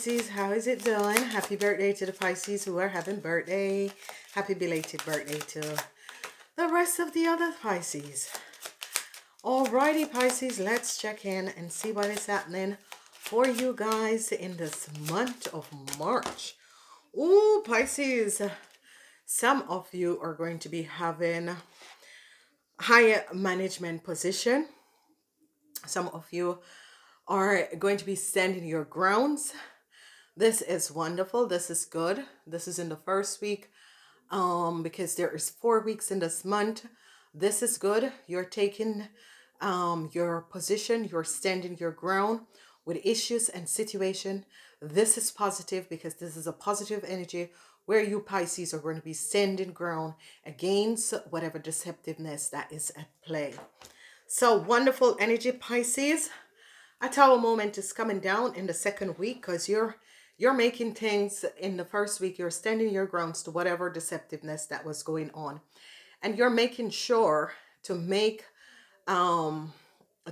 Pisces, how is it doing? Happy birthday to the Pisces who are having birthday. Happy belated birthday to the rest of the other Pisces. Alrighty Pisces, let's check in and see what is happening for you guys in this month of March. Ooh, Pisces, some of you are going to be having higher management position some of you are going to be standing your grounds. This is wonderful. This is good. This is in the first week um, because there is four weeks in this month. This is good. You're taking um, your position. You're standing your ground with issues and situation. This is positive because this is a positive energy where you Pisces are going to be standing ground against whatever deceptiveness that is at play. So wonderful energy, Pisces. A tower moment is coming down in the second week because you're you're making things in the first week. You're standing your grounds to whatever deceptiveness that was going on. And you're making sure to make um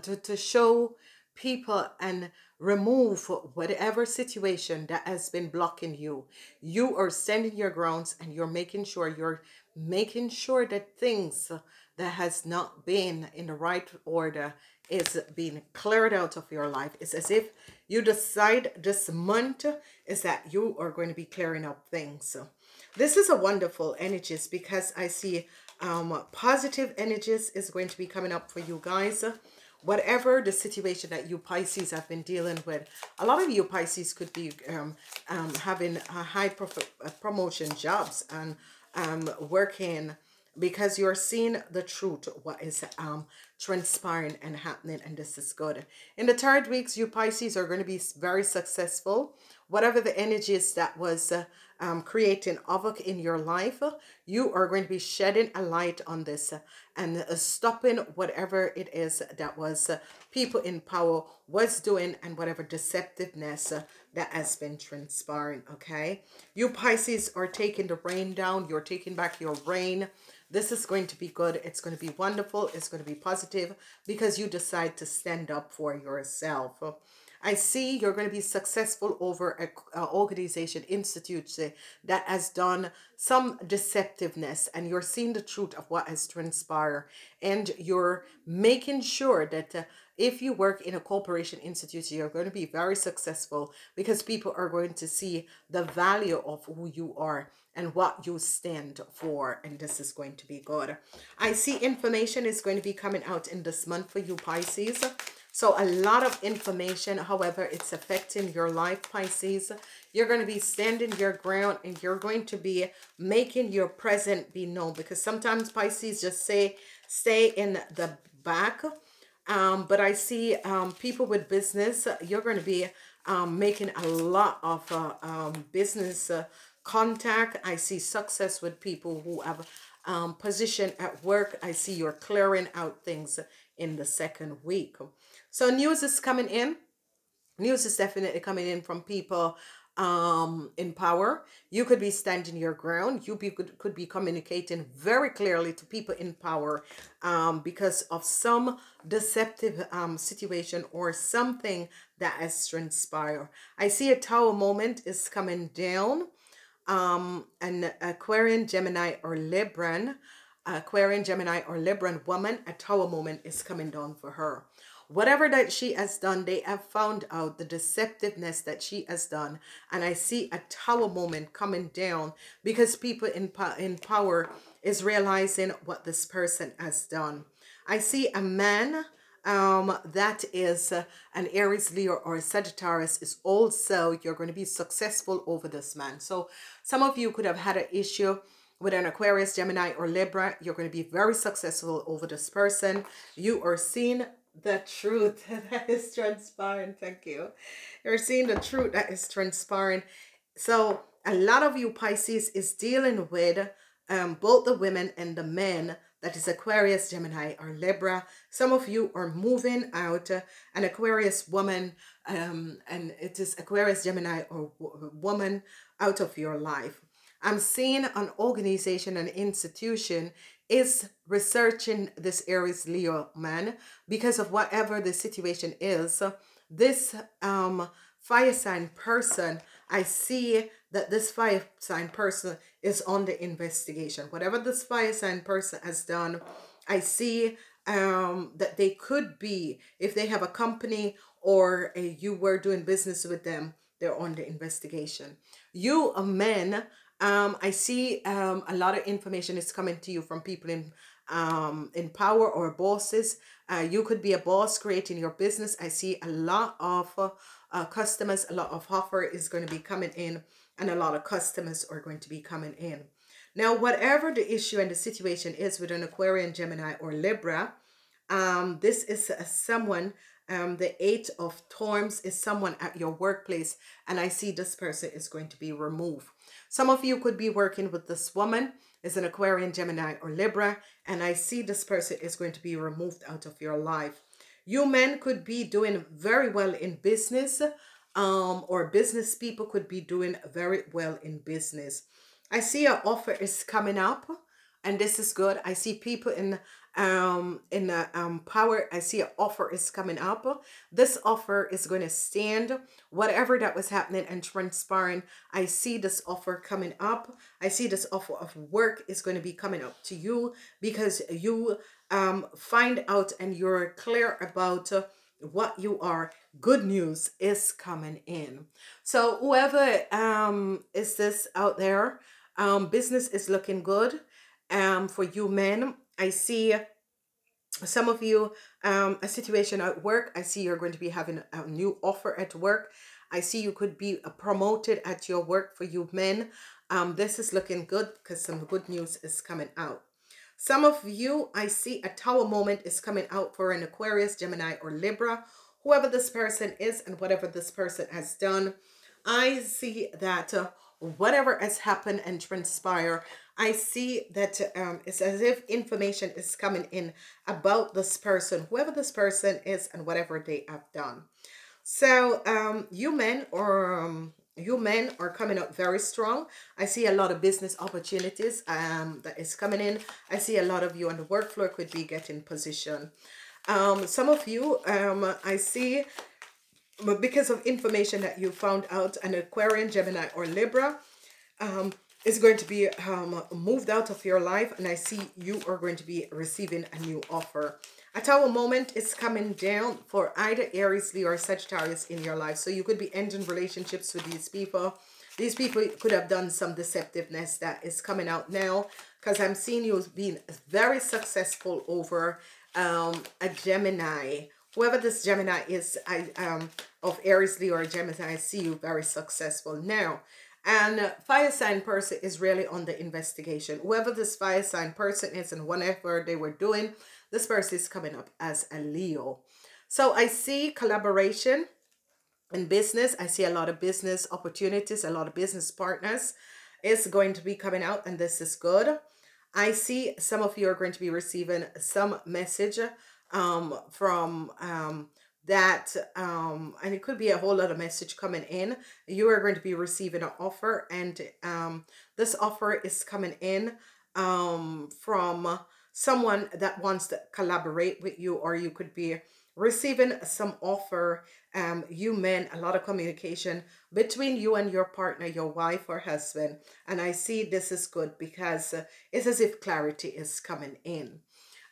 to, to show people and remove whatever situation that has been blocking you. You are standing your grounds and you're making sure you're making sure that things that has not been in the right order is being cleared out of your life. It's as if you decide this month is that you are going to be clearing up things. So this is a wonderful energies because I see um, positive energies is going to be coming up for you guys. Whatever the situation that you Pisces have been dealing with, a lot of you Pisces could be um, um, having a high prof uh, promotion jobs and um, working because you're seeing the truth what is um transpiring and happening and this is good. In the third weeks you pisces are going to be very successful. Whatever the energies that was uh, um, creating havoc in your life you are going to be shedding a light on this and uh, stopping whatever it is that was uh, people in power was doing and whatever deceptiveness uh, that has been transpiring okay? You pisces are taking the rain down. You're taking back your rain this is going to be good. It's going to be wonderful. It's going to be positive because you decide to stand up for yourself. I see you're going to be successful over an organization, institute that has done some deceptiveness and you're seeing the truth of what has transpired and you're making sure that uh, if you work in a corporation institute, you're going to be very successful because people are going to see the value of who you are and what you stand for. And this is going to be good. I see information is going to be coming out in this month for you, Pisces. So a lot of information, however, it's affecting your life, Pisces. You're going to be standing your ground and you're going to be making your present be known because sometimes Pisces just say, stay in the back. Um, but I see um, people with business, you're going to be um, making a lot of uh, um, business uh, contact. I see success with people who have um, position at work. I see you're clearing out things in the second week. So news is coming in. News is definitely coming in from people um, in power. You could be standing your ground. You be, could, could be communicating very clearly to people in power um, because of some deceptive um, situation or something that has transpired. I see a tower moment is coming down um, an Aquarian, Gemini, or Libran, Aquarian, Gemini, or Libran woman, a tower moment is coming down for her. Whatever that she has done, they have found out the deceptiveness that she has done. And I see a tower moment coming down because people in, in power is realizing what this person has done. I see a man um, that is uh, an Aries, Leo, or a Sagittarius is also, you're going to be successful over this man. So some of you could have had an issue with an Aquarius, Gemini, or Libra. You're going to be very successful over this person. You are seeing the truth that is transpiring. Thank you. You're seeing the truth that is transpiring. So a lot of you Pisces is dealing with um, both the women and the men that is Aquarius, Gemini, or Libra. Some of you are moving out uh, an Aquarius woman, um, and it is Aquarius, Gemini, or woman out of your life. I'm seeing an organization, an institution is researching this Aries Leo man because of whatever the situation is. This um, fire sign person, I see that this fire sign person is on the investigation. Whatever this fire sign person has done, I see um, that they could be, if they have a company or a, you were doing business with them, they're on the investigation. You, a man, um, I see um, a lot of information is coming to you from people in um, in power or bosses. Uh, you could be a boss creating your business. I see a lot of uh, customers, a lot of offer is going to be coming in and a lot of customers are going to be coming in. Now, whatever the issue and the situation is with an Aquarian, Gemini, or Libra, um, this is uh, someone, um, the Eight of Thorns is someone at your workplace, and I see this person is going to be removed. Some of you could be working with this woman, is an Aquarian, Gemini, or Libra, and I see this person is going to be removed out of your life. You men could be doing very well in business, um, or business people could be doing very well in business. I see an offer is coming up, and this is good. I see people in um in the um power i see an offer is coming up this offer is going to stand whatever that was happening and transpiring i see this offer coming up i see this offer of work is going to be coming up to you because you um find out and you're clear about uh, what you are good news is coming in. So whoever um is this out there um business is looking good um for you men. I see some of you um a situation at work. I see you're going to be having a new offer at work. I see you could be uh, promoted at your work for you men. Um this is looking good because some good news is coming out some of you i see a tower moment is coming out for an aquarius gemini or libra whoever this person is and whatever this person has done i see that uh, whatever has happened and transpire I see that um, it's as if information is coming in about this person, whoever this person is and whatever they have done. So um, you men or um, you men are coming up very strong. I see a lot of business opportunities um, that is coming in. I see a lot of you on the work floor could be getting position. Um, some of you, um, I see because of information that you found out, an Aquarian, Gemini, or Libra, um, is going to be um, moved out of your life and I see you are going to be receiving a new offer. A tower moment is coming down for either Aries, Leo, or Sagittarius in your life. So you could be ending relationships with these people. These people could have done some deceptiveness that is coming out now because I'm seeing you being very successful over um, a Gemini. Whoever this Gemini is, I um, of Aries, Leo, or Gemini, I see you very successful. Now, and fire sign person is really on the investigation. Whoever this fire sign person is and whatever they were doing, this person is coming up as a Leo. So I see collaboration in business. I see a lot of business opportunities, a lot of business partners is going to be coming out and this is good. I see some of you are going to be receiving some message um, from um, that um and it could be a whole lot of message coming in you are going to be receiving an offer and um this offer is coming in um from someone that wants to collaborate with you or you could be receiving some offer um you men a lot of communication between you and your partner your wife or husband. And i see this is good because uh, it's as if clarity is coming in.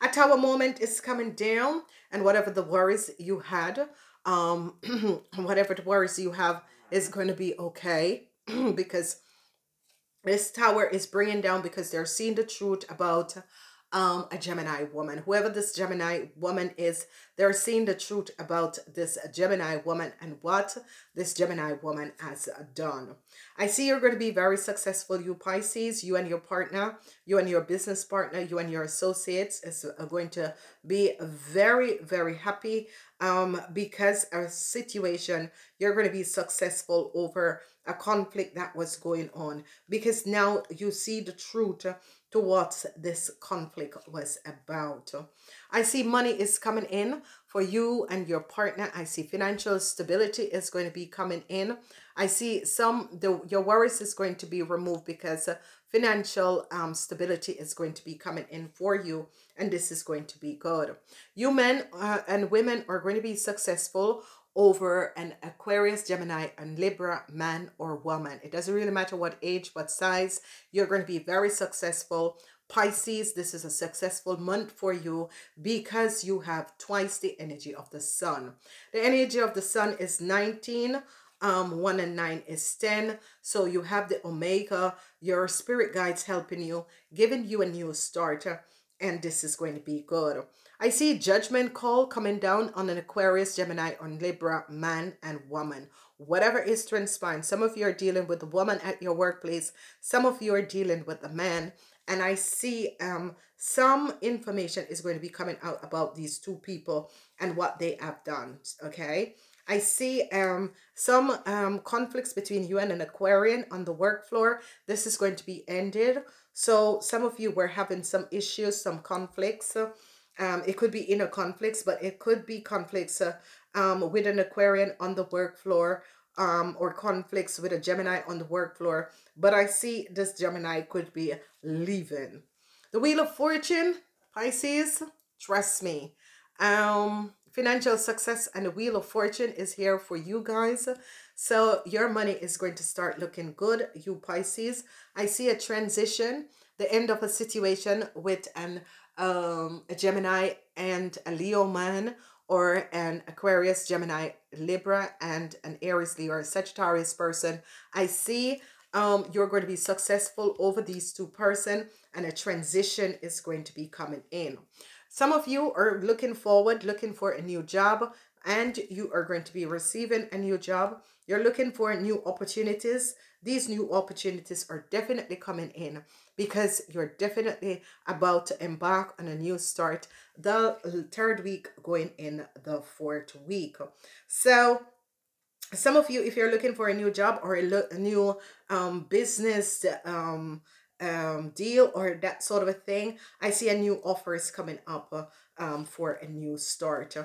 A tower moment is coming down and whatever the worries you had, um, whatever the worries you have is going to be okay because this tower is bringing down because they're seeing the truth about um, a Gemini woman. Whoever this Gemini woman is, they're seeing the truth about this Gemini woman and what this Gemini woman has done. I see you're going to be very successful, you Pisces, you and your partner, you and your business partner, you and your associates is going to be very, very happy um, because a situation, you're going to be successful over a conflict that was going on because now you see the truth to what this conflict was about. I see money is coming in for you and your partner. I see financial stability is going to be coming in. I see some, the, your worries is going to be removed because financial um, stability is going to be coming in for you and this is going to be good you men uh, and women are going to be successful over an Aquarius, Gemini, and Libra man or woman. It doesn't really matter what age, what size. You're going to be very successful. Pisces, this is a successful month for you because you have twice the energy of the sun. The energy of the sun is 19 um 1 and 9 is 10 so you have the omega your spirit guides helping you giving you a new start and this is going to be good i see judgment call coming down on an aquarius gemini on libra man and woman whatever is transpiring some of you are dealing with a woman at your workplace some of you are dealing with a man and i see um some information is going to be coming out about these two people and what they have done okay I see um, some um, conflicts between you and an Aquarian on the work floor. This is going to be ended. So some of you were having some issues, some conflicts. Um, it could be inner conflicts, but it could be conflicts uh, um, with an Aquarian on the work floor um, or conflicts with a Gemini on the work floor. But I see this Gemini could be leaving. The Wheel of Fortune, Pisces, trust me. Um, financial success and the wheel of fortune is here for you guys so your money is going to start looking good you pisces. I see a transition the end of a situation with an um a gemini and a leo man or an aquarius gemini libra and an aries leo or sagittarius person. I see um you're going to be successful over these two person and a transition is going to be coming in. Some of you are looking forward, looking for a new job, and you are going to be receiving a new job. You're looking for new opportunities. These new opportunities are definitely coming in because you're definitely about to embark on a new start the third week going in the fourth week. So some of you, if you're looking for a new job or a, a new um, business um, um, deal or that sort of a thing, I see a new offer is coming up uh, um, for a new start.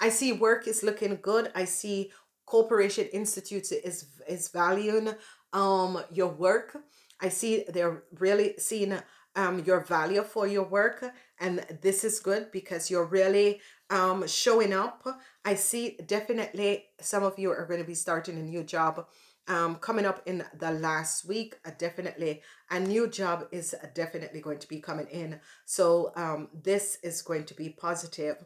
I see work is looking good. I see corporation institutes is is valuing um your work. I see they're really seeing um your value for your work and this is good because you're really um showing up. I see definitely some of you are going to be starting a new job um, coming up in the last week, uh, definitely a new job is definitely going to be coming in. So um, this is going to be positive.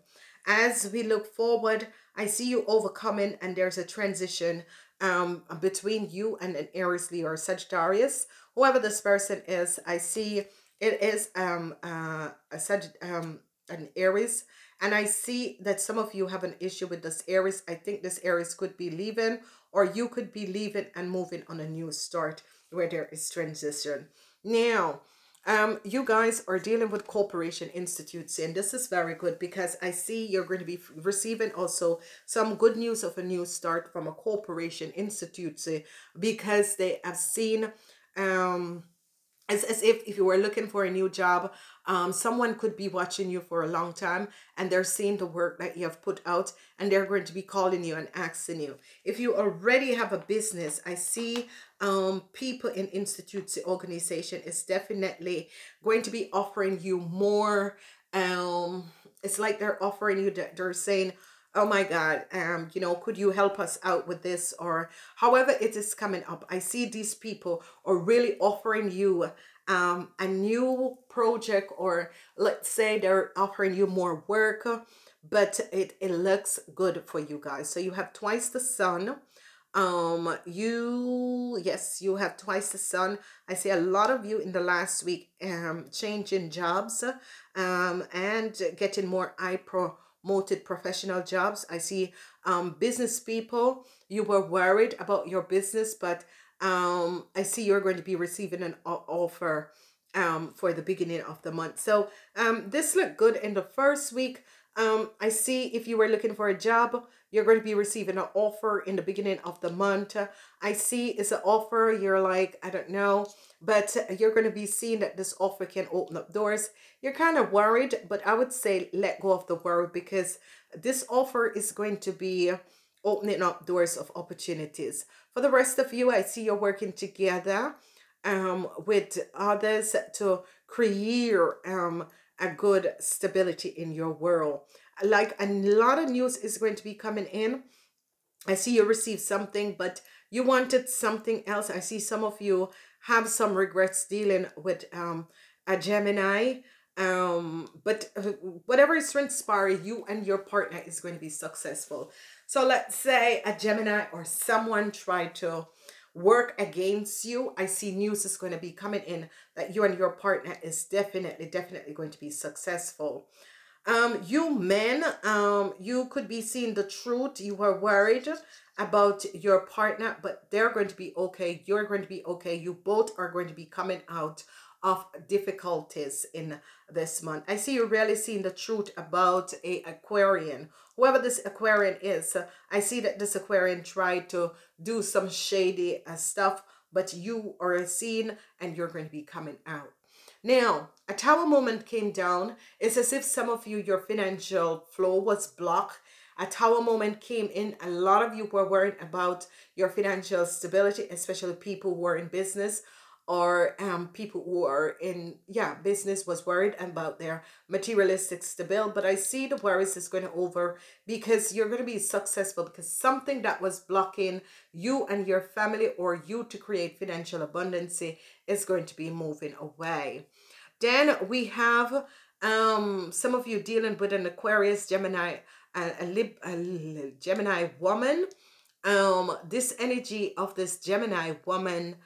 As we look forward, I see you overcoming and there's a transition um, between you and an Aries, Leo, or Sagittarius. Whoever this person is, I see it is um, uh, a Sag um, an Aries. And I see that some of you have an issue with this Aries. I think this Aries could be leaving or you could be leaving and moving on a new start where there is transition. Now, um, you guys are dealing with corporation institutes and this is very good because I see you're going to be receiving also some good news of a new start from a corporation institute because they have seen um it's as if if you were looking for a new job um someone could be watching you for a long time and they're seeing the work that you have put out and they're going to be calling you and asking you. If you already have a business i see um people in institutes the organization is definitely going to be offering you more um it's like they're offering you they're saying oh my god um you know could you help us out with this? Or however it is coming up i see these people are really offering you um a new project or let's say they're offering you more work but it it looks good for you guys. So you have twice the sun um you yes you have twice the sun. I see a lot of you in the last week um changing jobs um and getting more eye pro promoted professional jobs. I see um, business people, you were worried about your business, but um, I see you're going to be receiving an offer um, for the beginning of the month. So um, this looked good in the first week. Um, I see if you were looking for a job, you're going to be receiving an offer in the beginning of the month. I see it's an offer. You're like, I don't know, but you're going to be seeing that this offer can open up doors. You're kind of worried, but I would say let go of the worry because this offer is going to be opening up doors of opportunities. For the rest of you, I see you're working together um, with others to create um, a good stability in your world. Like a lot of news is going to be coming in. I see you received something, but you wanted something else. I see some of you have some regrets dealing with um, a Gemini. Um, but uh, whatever is transpiring, you and your partner is going to be successful. So let's say a Gemini or someone tried to work against you. I see news is going to be coming in that you and your partner is definitely, definitely going to be successful. Um, you men, um, you could be seeing the truth. You are worried about your partner, but they're going to be okay. You're going to be okay. You both are going to be coming out of difficulties in this month. I see you really seeing the truth about a Aquarian. Whoever this Aquarian is, I see that this Aquarian tried to do some shady uh, stuff, but you are seen and you're going to be coming out. Now, a tower moment came down. It's as if some of you, your financial flow was blocked. A tower moment came in. A lot of you were worried about your financial stability, especially people who are in business or um, people who are in yeah business was worried about their materialistic stability but i see the worries is going to over because you're going to be successful because something that was blocking you and your family or you to create financial abundance is going to be moving away. Then we have um some of you dealing with an aquarius gemini a, a, lib, a gemini woman. Um this energy of this gemini woman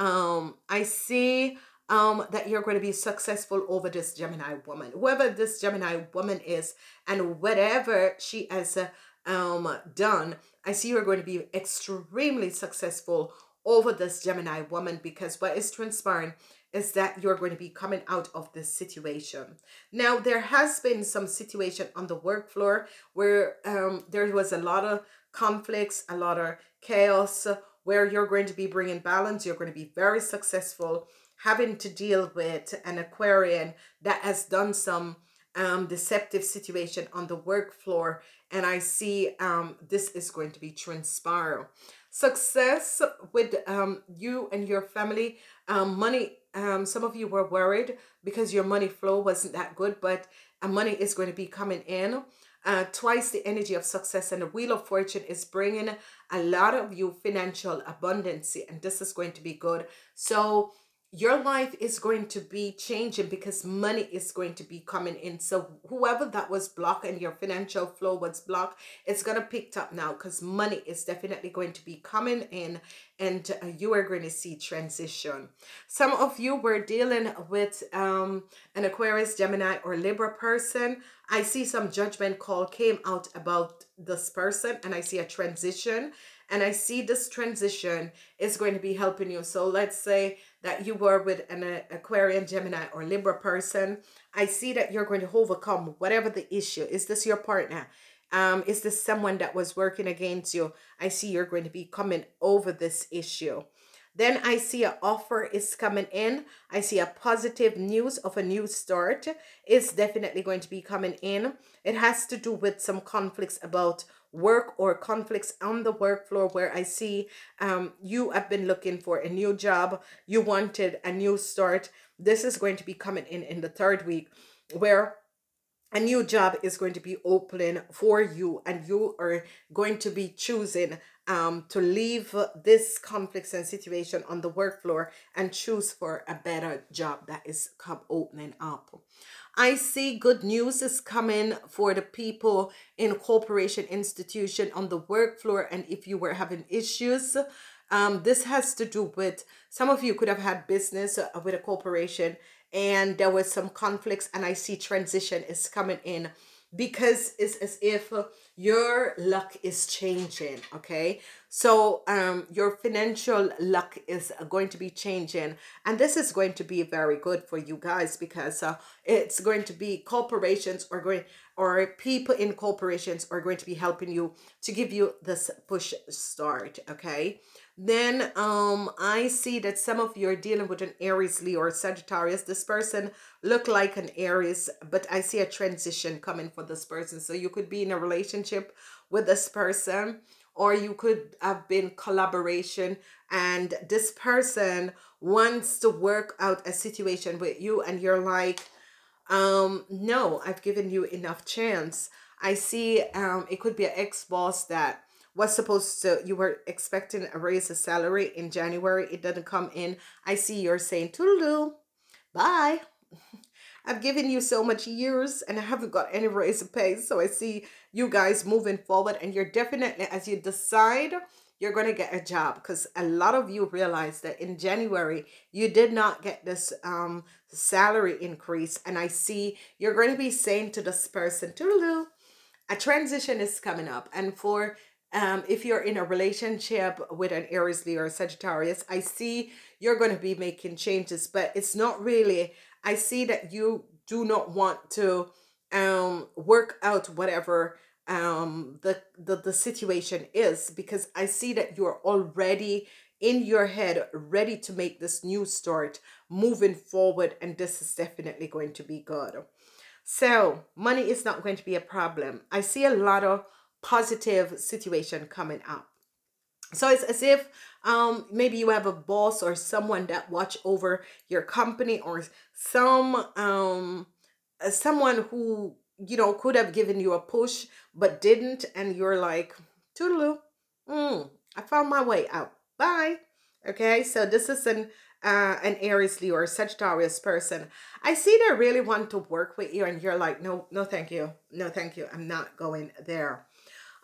um, I see um, that you're going to be successful over this Gemini woman, whoever this Gemini woman is, and whatever she has uh, um, done. I see you're going to be extremely successful over this Gemini woman because what is transpiring is that you're going to be coming out of this situation. Now, there has been some situation on the work floor where um, there was a lot of conflicts, a lot of chaos, where you're going to be bringing balance. You're going to be very successful having to deal with an Aquarian that has done some um, deceptive situation on the work floor. And I see um, this is going to be transpiring. Success with um, you and your family. Um, money, um, some of you were worried because your money flow wasn't that good, but uh, money is going to be coming in uh, twice the energy of success and the wheel of fortune is bringing a lot of you financial abundance and this is going to be good. So your life is going to be changing because money is going to be coming in. So whoever that was blocked and your financial flow was blocked, it's going to pick up now because money is definitely going to be coming in and uh, you are going to see transition. Some of you were dealing with um, an Aquarius, Gemini, or Libra person. I see some judgment call came out about this person and I see a transition and I see this transition is going to be helping you. So let's say that you were with an uh, Aquarian, Gemini, or Libra person. I see that you're going to overcome whatever the issue. Is this your partner? Um, is this someone that was working against you? I see you're going to be coming over this issue. Then I see an offer is coming in. I see a positive news of a new start is definitely going to be coming in. It has to do with some conflicts about work or conflicts on the work floor where I see um, you have been looking for a new job, you wanted a new start. This is going to be coming in in the third week where a new job is going to be opening for you and you are going to be choosing um, to leave this conflicts and situation on the work floor and choose for a better job that is come opening up. I see good news is coming for the people in corporation institution on the work floor. And if you were having issues, um, this has to do with some of you could have had business uh, with a corporation and there was some conflicts and I see transition is coming in because it's as if your luck is changing okay? So um your financial luck is going to be changing and this is going to be very good for you guys because uh, it's going to be corporations are going or people in corporations are going to be helping you to give you this push start okay then um I see that some of you are dealing with an Aries, Leo, or Sagittarius. This person look like an Aries, but I see a transition coming for this person. So you could be in a relationship with this person or you could have been collaboration and this person wants to work out a situation with you and you're like um no i've given you enough chance i see um it could be an ex-boss that was supposed to you were expecting a raise of salary in january it doesn't come in i see you're saying toodaloo bye I've given you so much years and I haven't got any raise of pay. So I see you guys moving forward and you're definitely, as you decide you're going to get a job because a lot of you realize that in January you did not get this um salary increase and I see you're going to be saying to this person Toodaloo, a transition is coming up and for um if you're in a relationship with an Aries Leo or Sagittarius I see you're going to be making changes but it's not really I see that you do not want to um work out whatever um the, the the situation is because i see that you're already in your head ready to make this new start moving forward and this is definitely going to be good. So money is not going to be a problem. I see a lot of positive situation coming up so it's as if um maybe you have a boss or someone that watch over your company or some um someone who you know, could have given you a push, but didn't. And you're like, toodaloo, mm, I found my way out. Bye. Okay, so this is an uh, an Aries Leo or Sagittarius person. I see they really want to work with you and you're like, no, no, thank you. No, thank you. I'm not going there.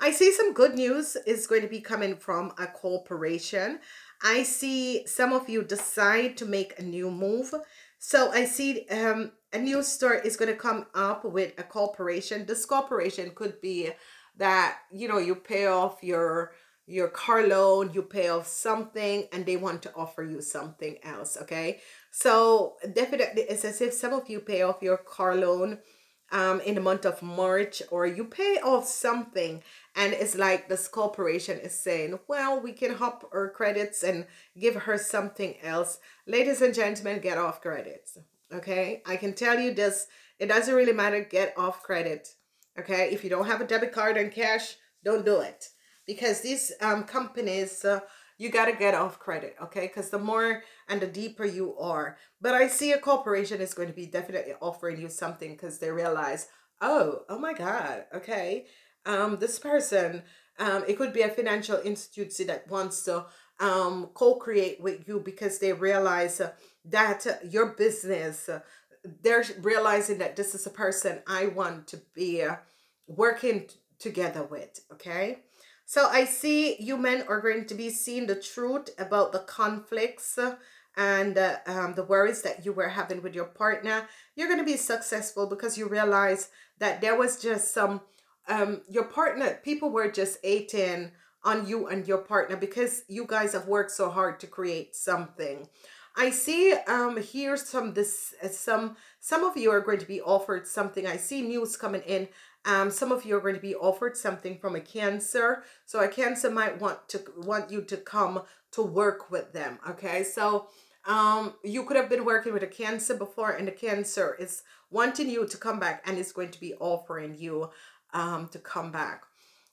I see some good news is going to be coming from a corporation. I see some of you decide to make a new move. So I see um, a new store is going to come up with a corporation. This corporation could be that, you know, you pay off your your car loan, you pay off something and they want to offer you something else, okay? So definitely it's as if some of you pay off your car loan um in the month of March or you pay off something and it's like this corporation is saying, well, we can hop her credits and give her something else. Ladies and gentlemen, get off credits. Okay. I can tell you this. It doesn't really matter. Get off credit. Okay. If you don't have a debit card and cash, don't do it. Because these um, companies, uh, you got to get off credit. Okay. Because the more and the deeper you are. But I see a corporation is going to be definitely offering you something because they realize, oh, oh my God. Okay um, this person, um, it could be a financial institution that wants to um, co-create with you because they realize uh, that uh, your business, uh, they're realizing that this is a person I want to be working together with, okay? So I see you men are going to be seeing the truth about the conflicts and uh, um, the worries that you were having with your partner. You're going to be successful because you realize that there was just some um your partner people were just 18 on you and your partner because you guys have worked so hard to create something. I see um here's some this uh, some some of you are going to be offered something. I see news coming in. Um some of you are going to be offered something from a cancer. So a cancer might want to want you to come to work with them okay? So um you could have been working with a cancer before and the cancer is wanting you to come back and is going to be offering you um, to come back.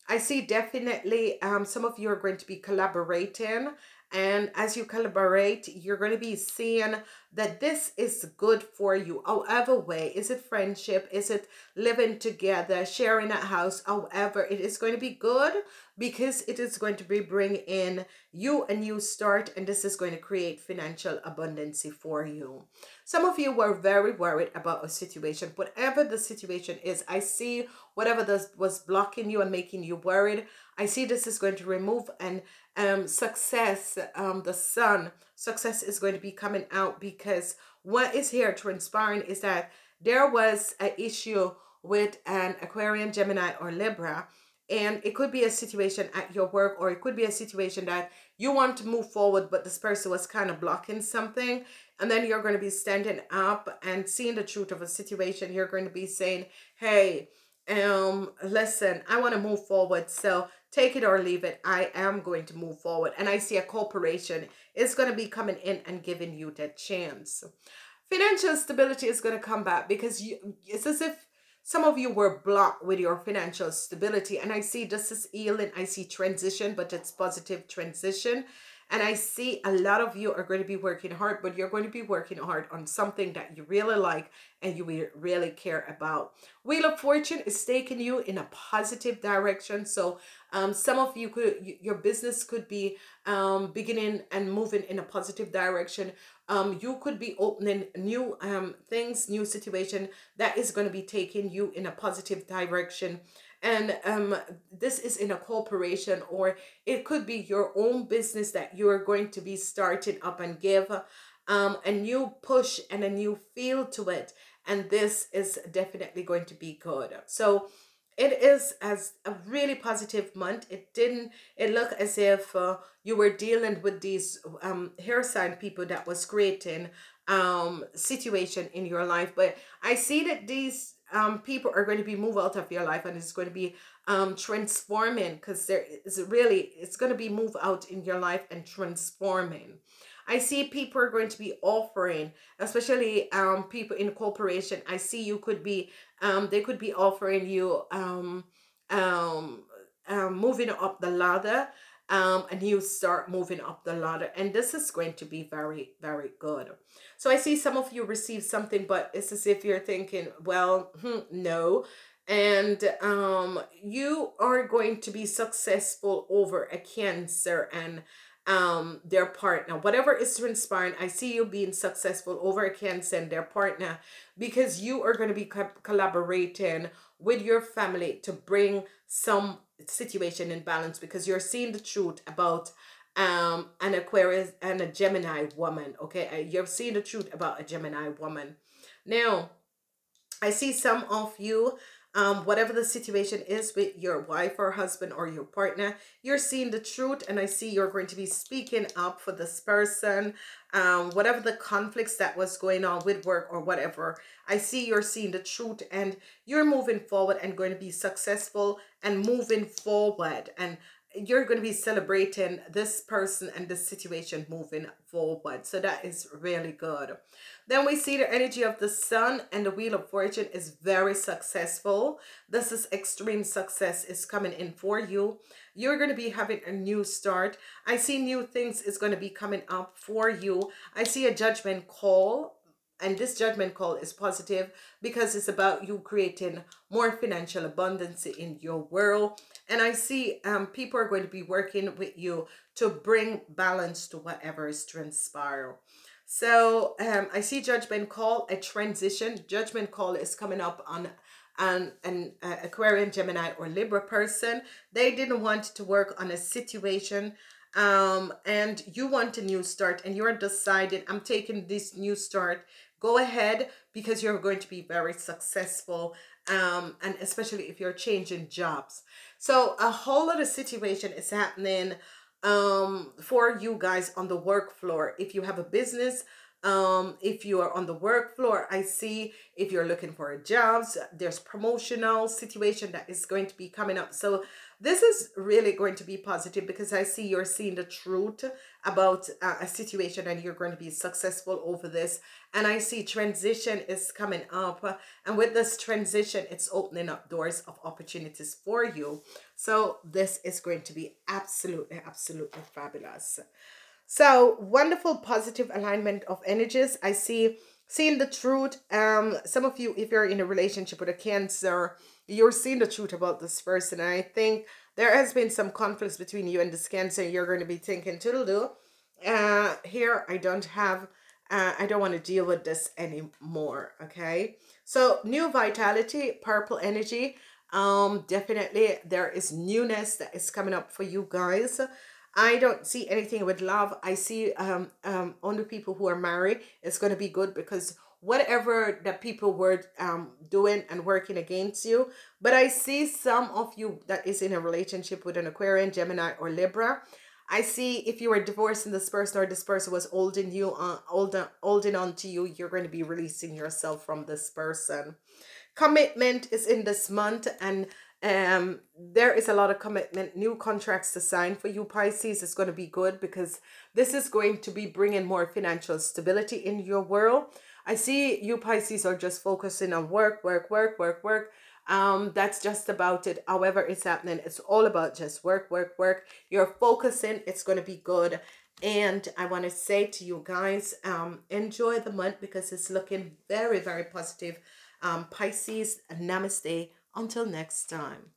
I see definitely um, some of you are going to be collaborating and as you collaborate, you're going to be seeing that this is good for you. However way, is it friendship? Is it living together, sharing a house? However, it is going to be good because it is going to be bringing in you a new start and this is going to create financial abundance for you. Some of you were very worried about a situation. Whatever the situation is, I see whatever this was blocking you and making you worried. I see this is going to remove and um success, um the sun, success is going to be coming out because what is here transpiring is that there was an issue with an Aquarian, Gemini, or Libra and it could be a situation at your work or it could be a situation that you want to move forward but this person was kind of blocking something and then you're going to be standing up and seeing the truth of a situation. You're going to be saying hey um listen i want to move forward so take it or leave it i am going to move forward. And i see a corporation is going to be coming in and giving you that chance. Financial stability is going to come back because you it's as if some of you were blocked with your financial stability. And i see this is healing i see transition but it's positive transition and I see a lot of you are going to be working hard, but you're going to be working hard on something that you really like and you really care about. Wheel of Fortune is taking you in a positive direction. So um, some of you could, your business could be um, beginning and moving in a positive direction. Um, you could be opening new um, things, new situation that is going to be taking you in a positive direction and um, this is in a corporation or it could be your own business that you are going to be starting up and give um, a new push and a new feel to it. And this is definitely going to be good. So it is as a really positive month. It didn't it looked as if uh, you were dealing with these um air sign people that was creating um situation in your life. But i see that these um, people are going to be moved out of your life and it's going to be um, transforming because there is really, it's going to be moved out in your life and transforming. I see people are going to be offering, especially um, people in corporation. I see you could be, um, they could be offering you um, um, um, moving up the ladder um, and you start moving up the ladder. And this is going to be very, very good. So I see some of you receive something, but it's as if you're thinking, well, hmm, no. And um, you are going to be successful over a cancer and um their partner whatever is transpiring i see you being successful over a cancer and their partner because you are going to be co collaborating with your family to bring some situation in balance because you're seeing the truth about um an aquarius and a gemini woman okay? Uh, you're seeing the truth about a gemini woman. Now i see some of you um, whatever the situation is with your wife or husband or your partner, you're seeing the truth and I see you're going to be speaking up for this person, um, whatever the conflicts that was going on with work or whatever. I see you're seeing the truth and you're moving forward and going to be successful and moving forward and you're going to be celebrating this person and this situation moving forward. So that is really good. Then we see the energy of the sun and the wheel of fortune is very successful. This is extreme success is coming in for you. You're going to be having a new start. I see new things is going to be coming up for you. I see a judgment call and this judgment call is positive because it's about you creating more financial abundance in your world and i see um people are going to be working with you to bring balance to whatever is transpire so um i see judgment call a transition. Judgment call is coming up on an, an uh, aquarian gemini or libra person. They didn't want to work on a situation um and you want a new start and you're deciding i'm taking this new start. Go ahead because you're going to be very successful um, and especially if you're changing jobs. So a whole lot of situation is happening um, for you guys on the work floor. If you have a business, um, if you are on the work floor, I see if you're looking for jobs, there's promotional situation that is going to be coming up. So this is really going to be positive because I see you're seeing the truth about uh, a situation and you're going to be successful over this. And I see transition is coming up. And with this transition, it's opening up doors of opportunities for you. So this is going to be absolutely, absolutely fabulous. So wonderful positive alignment of energies. I see seeing the truth. Um, some of you, if you're in a relationship with a cancer, you're seeing the truth about this person. And I think there has been some conflicts between you and this cancer. You're going to be thinking, toodle-doo. Uh, here, I don't have, uh, I don't want to deal with this anymore. Okay. So new vitality, purple energy. Um, definitely there is newness that is coming up for you guys. I don't see anything with love. I see um, um, only people who are married. It's going to be good because whatever that people were um, doing and working against you. But I see some of you that is in a relationship with an Aquarian, Gemini, or Libra. I see if you were divorcing this person or this person was holding you on, holding, holding on to you, you're going to be releasing yourself from this person. Commitment is in this month and um there is a lot of commitment new contracts to sign for you pisces it's going to be good because this is going to be bringing more financial stability in your world I see you Pisces are just focusing on work, work, work, work, work. Um, that's just about it. However, it's happening. It's all about just work, work, work. You're focusing. It's going to be good. And I want to say to you guys, um, enjoy the month because it's looking very, very positive. Um, Pisces, namaste. Until next time.